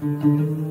Thank mm -hmm. you.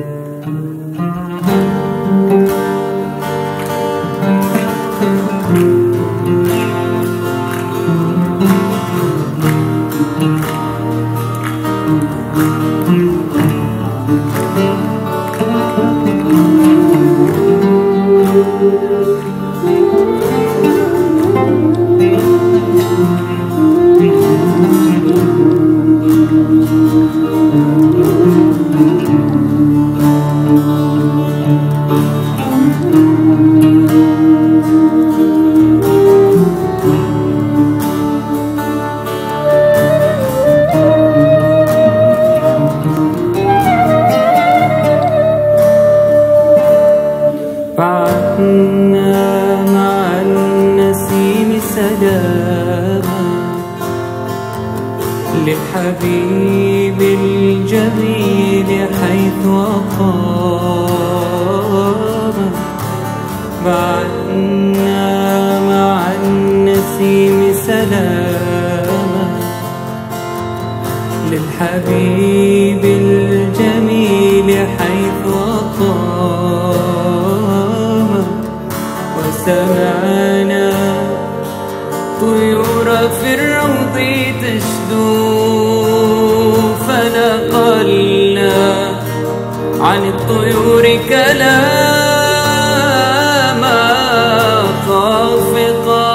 Thank mm -hmm. you. سلاما للحبيب الجميل حيث أقام. بعدنا مع النسيم سلاما للحبيب الجميل حيث أقام. وسمعنا الروض تشدو فنقلنا عن الطيور كلاما خافقات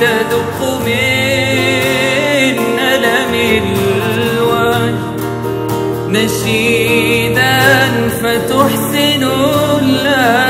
تدق من ألم الوجه. نشيدا فتحسن الأنهار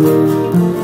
Música